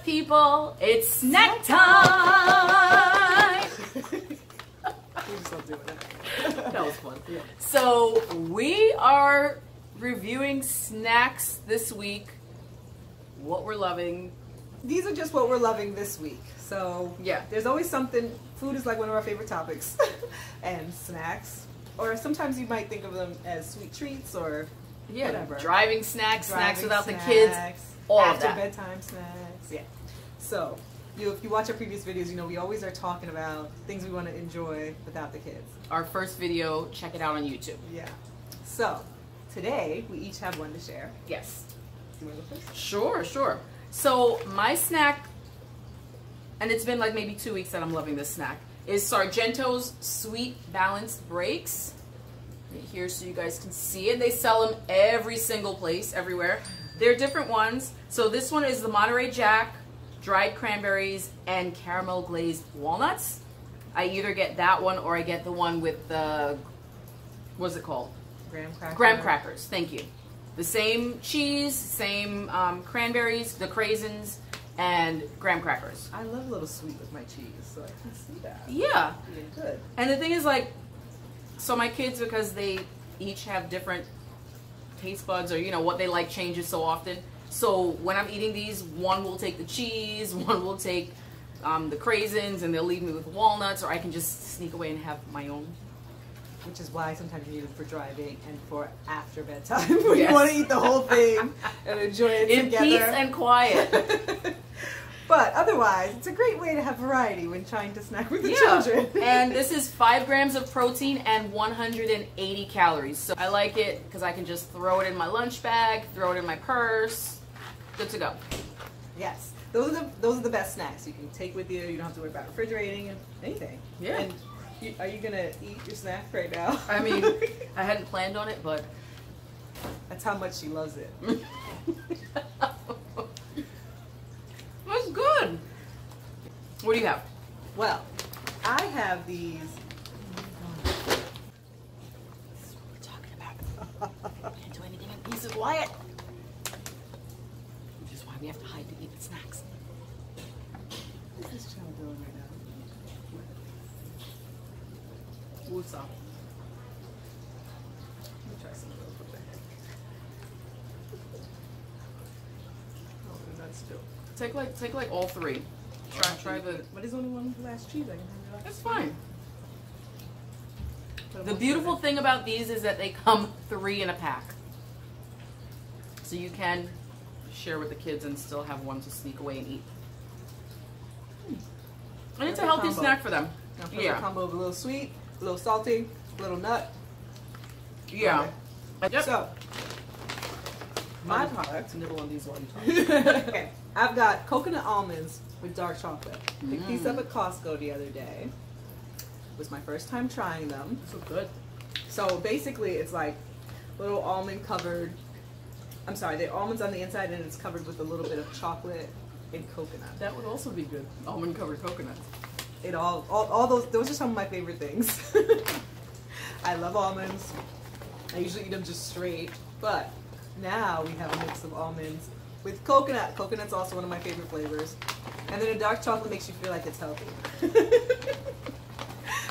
up, people? It's snack time. We just love doing that. that was fun. Yeah. So we are reviewing snacks this week. What we're loving. These are just what we're loving this week. So Yeah. there's always something. Food is like one of our favorite topics, and snacks. Or sometimes you might think of them as sweet treats or Yeah, Whatever. driving snacks, snacks driving without the kids, all of after that. bedtime snacks. Yeah. So you, if you watch our previous videos, you know we always are talking about things we want to enjoy without the kids. Our first video, check it out on YouTube. Yeah. So today we each have one to share. Yes. You want to go first? Sure, sure. So my snack, and it's been like maybe two weeks that I'm loving this snack, is Sargento's Sweet Balanced Breaks. Right Here, so you guys can see it. They sell them every single place, everywhere. They're different ones. So this one is the Monterey Jack, dried cranberries, and caramel glazed walnuts. I either get that one or I get the one with the, what's it called? Graham crackers. Graham crackers, thank you. The same cheese, same um, cranberries, the craisins, and graham crackers. I love a little sweet with my cheese, so I can see that. Yeah. Good. And the thing is, like, so my kids, because they each have different taste buds or, you know, what they like changes so often. So when I'm eating these, one will take the cheese, one will take um, the craisins, and they'll leave me with walnuts, or I can just sneak away and have my own. Which is why sometimes you need them for driving and for after bedtime when Yes. you want to eat the whole thing and enjoy it In together. peace and quiet. But otherwise, it's a great way to have variety when trying to snack with the Yeah. children. and this is five grams of protein and 180 calories. So I like it because I can just throw it in my lunch bag, throw it in my purse. Good to go. yes, those are the those are the best snacks you can take with you. You don't have to worry about refrigerating and anything. Yeah. And you, are you gonna eat your snack right now? I mean, I hadn't planned on it, but that's how much she loves it. it's good. What do you have? Well, I have these. We're talking about. Can't do anything in peace and quiet. Which is why we have to hide to eat the snacks. What is this child doing right now? What's up? Let me try some of those. What the heck? Oh. Take like take like all three. Try try the. But there's only one last cheese I can have. It's fine. The beautiful thing about these is that they come three in a pack. So you can share with the kids and still have one to sneak away and eat. And it's a healthy combo. snack for them. Yeah. combo of a little sweet, a little salty, a little nut. Yeah. Yep. So, my product. Nibble on these while you talk. okay, I've got coconut almonds with dark chocolate. Picked these Mm. up at Costco the other day. It was my first time trying them. So good. So basically, it's like little almond covered. I'm sorry, they're almonds on the inside, and it's covered with a little bit of chocolate and coconut. That would also be good. Almond covered coconuts. It all, all, all those. Those are some of my favorite things. I love almonds. I usually eat them just straight, but now we have a mix of almonds with coconut. Coconut's also one of my favorite flavors, and then the dark chocolate makes you feel like it's healthy.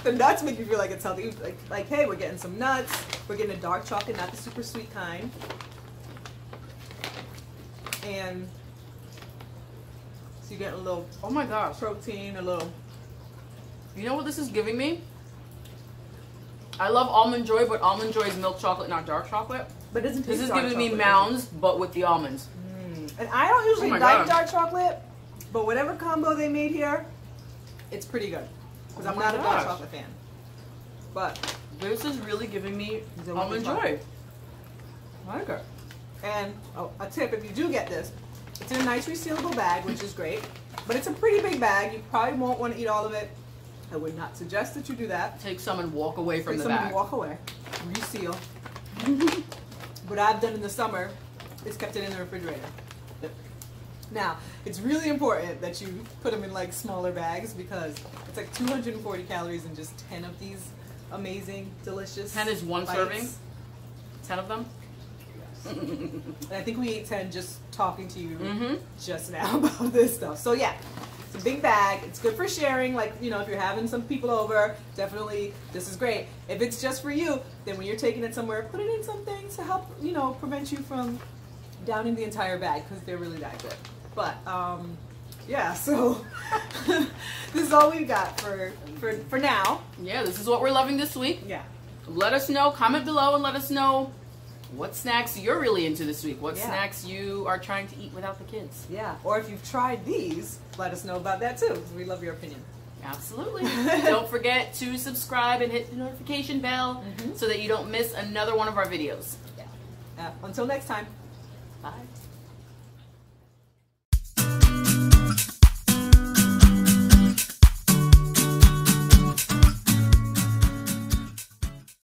the nuts make you feel like it's healthy. Like, like, hey, we're getting some nuts. We're getting a dark chocolate, not the super sweet kind. And so you get a little Oh my gosh. protein, a little You know what this is giving me? I love almond joy, but almond joy is milk chocolate, not dark chocolate. But it doesn't This is giving me mounds, but with the almonds. And I don't usually Oh like God. dark chocolate, but whatever combo they made here, it's pretty good. Because Oh I'm not a dark chocolate fan. But This is really giving me Is it what almond joy. I like it. and oh, a tip if you do get this, it's in a nice resealable bag, which is great. But it's a pretty big bag. You probably won't want to eat all of it. I would not suggest that you do that. Take some and walk away from Take the some and bag. walk away. Reseal. what I've done in the summer is kept it in the refrigerator. Now, it's really important that you put them in like smaller bags because it's like 240 calories in just 10 of these amazing, delicious. 10 is one bites. serving? Ten of them? Yes. and I think we ate 10 just talking to you Mm-hmm. just now about this stuff. So yeah, it's a big bag. It's good for sharing. Like, you know, if you're having some people over, definitely this is great. If it's just for you, then when you're taking it somewhere, put it in something to help, you know, prevent you from downing the entire bag because they're really that good. But um yeah, so this is all we've got for for for now. Yeah, this is what we're loving this week. Yeah. Let us know. Comment below and let us know what snacks you're really into this week. What Yeah. snacks you are trying to eat without the kids. Yeah. Or if you've tried these, let us know about that too. We love your opinion. Absolutely. don't forget to subscribe and hit the notification bell Mhm. so that you don't miss another one of our videos. Yeah. Uh, until next time. Bye.